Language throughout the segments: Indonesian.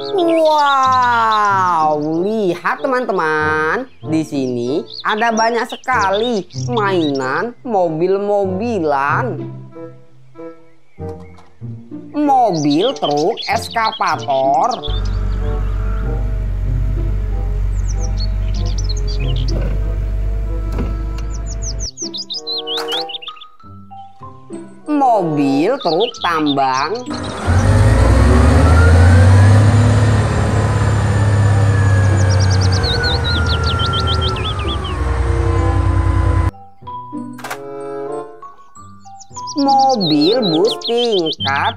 Wow, lihat teman-teman. Di sini ada banyak sekali mainan mobil-mobilan. Mobil truk eskapator. Mobil truk tambang. Mobil bus tingkat.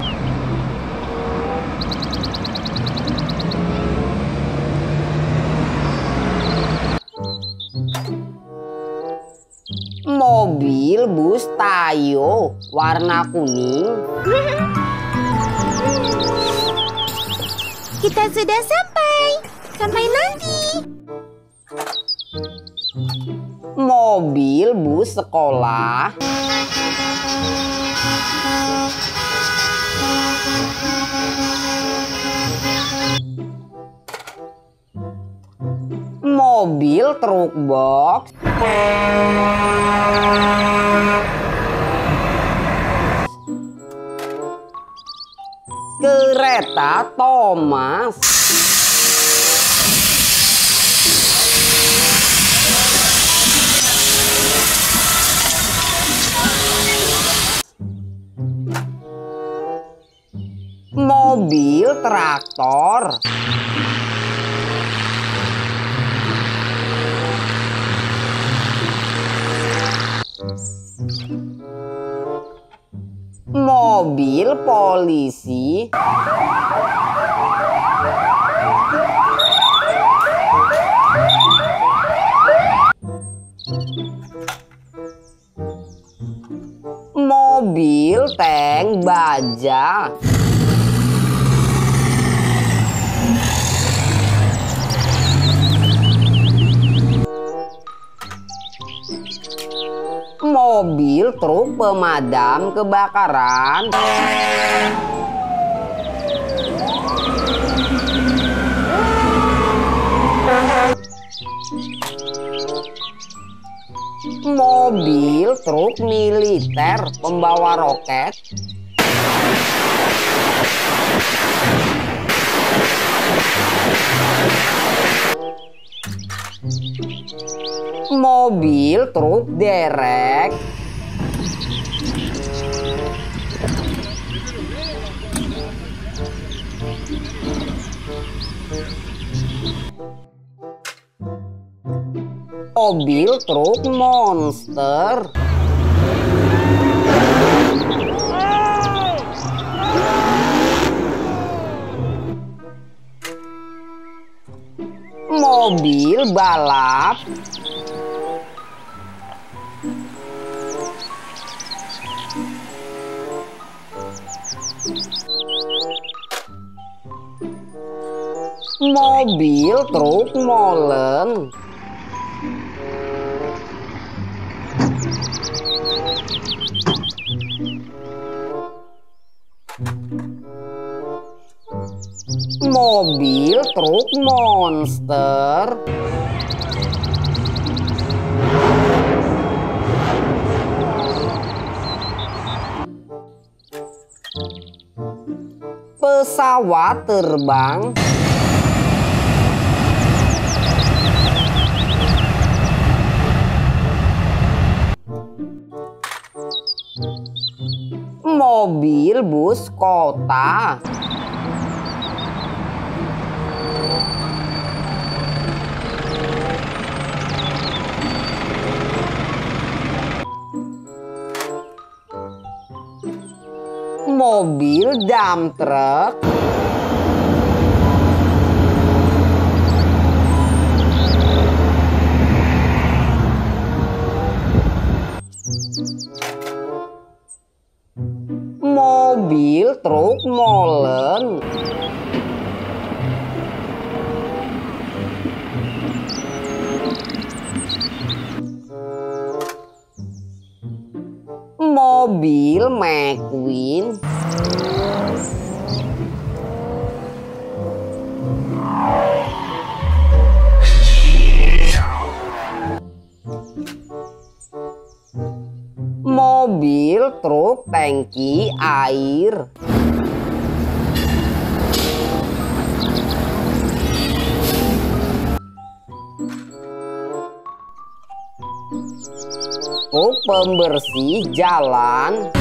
Mobil bus Tayo warna kuning. Kita sudah sampai. Sampai nanti mobil bus sekolah. Mobil truk box. Kereta Thomas traktor. Mobil polisi. Mobil tank baja mobil truk pemadam kebakaran. Mobil truk militer pembawa roket. Mobil truk derek. Mobil truk monster mobil balap. Mobil truk molen mobil truk monster. Pesawat terbang. Mobil bus kota mobil dump truck. Mobil truk molen mobil McQueen. Mobil, truk, tangki, air. Truk pembersih jalan.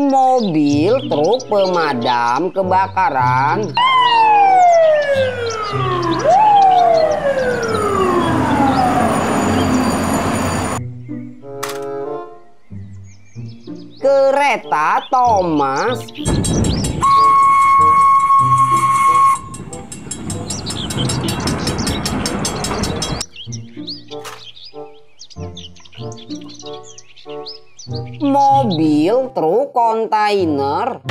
Mobil truk pemadam kebakaran. Kereta Thomas. Mobil truk kontainer.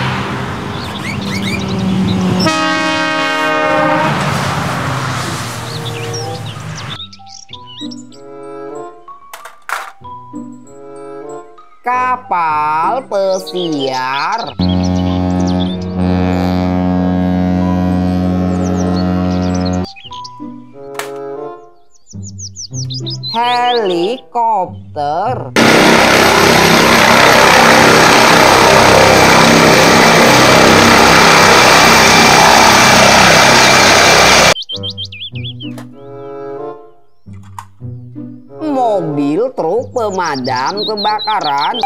Kapal pesiar. Helikopter. Truk pemadam kebakaran.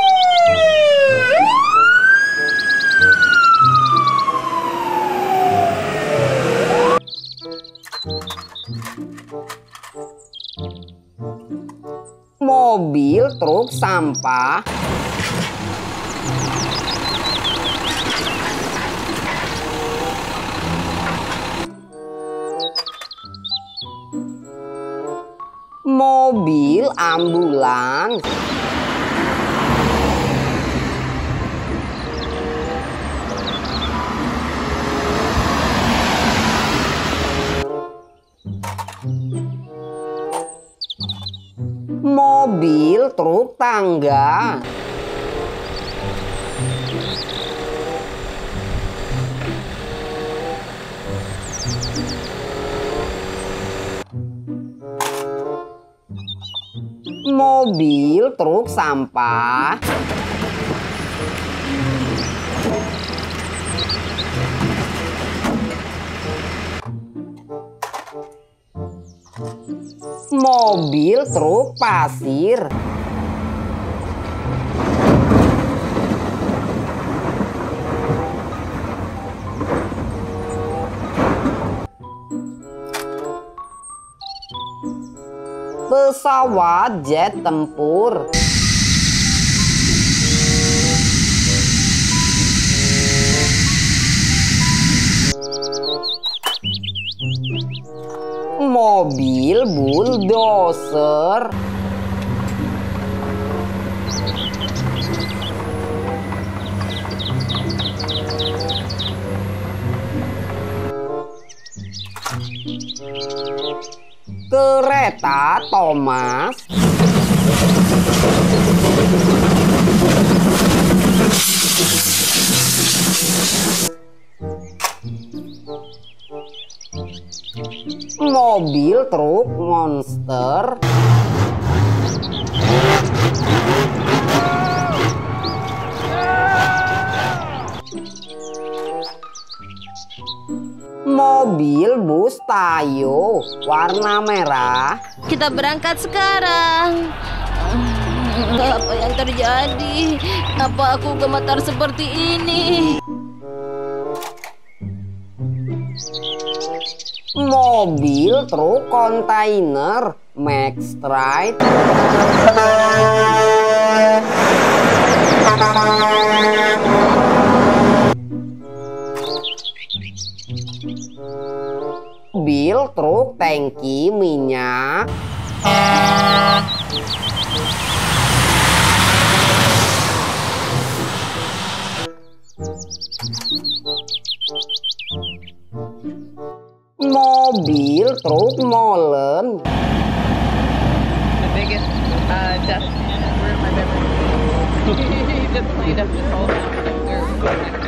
Mobil truk sampah. Ambulans. Mobil truk tangga. Mobil truk sampah. Mobil truk pasir. Pesawat jet tempur. Mobil bulldozer. Kereta Thomas. Mobil truk monster. Tayo warna merah. Kita berangkat sekarang. Apa yang terjadi? Apa aku gemetar seperti ini? Mobil truk kontainer Max Stride. Mobil truk tangki minyak. Mobil truk molen.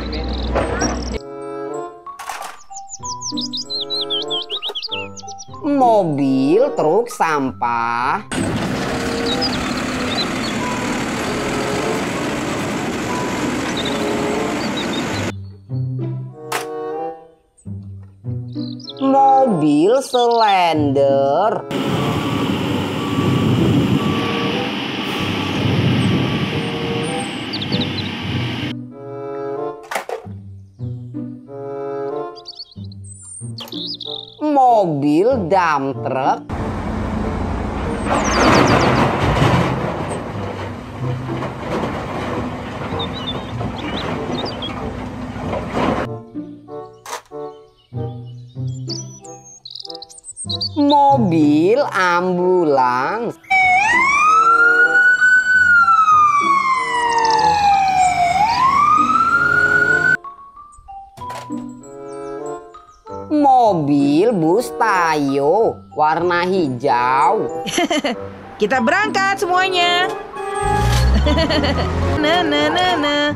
Mobil truk sampah. Mobil selender. Mobil dump truck. Mobil ambulans. Mobil bus Tayo warna hijau. Kita berangkat semuanya. nah, nah, nah, nah.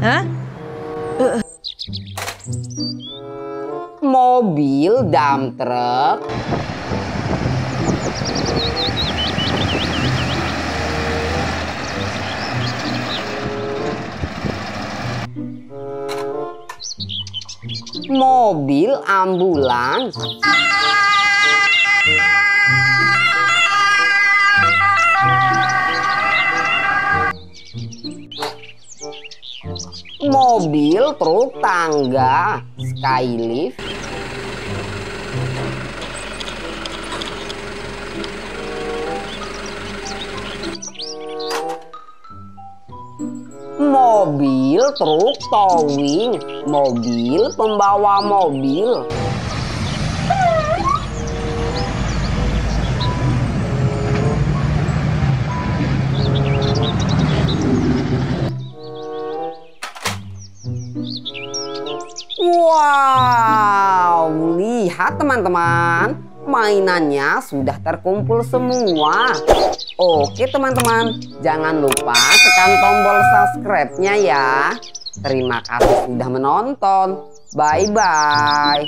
Hah? Mobil dump truck. Mobil ambulans. Mobil truk tangga Skylift. Mobil truk towing, mobil pembawa mobil. Wow, lihat teman-teman, mainannya sudah terkumpul semua. Oke teman-teman, jangan lupa tekan tombol subscribe-nya ya. Terima kasih sudah menonton. Bye-bye.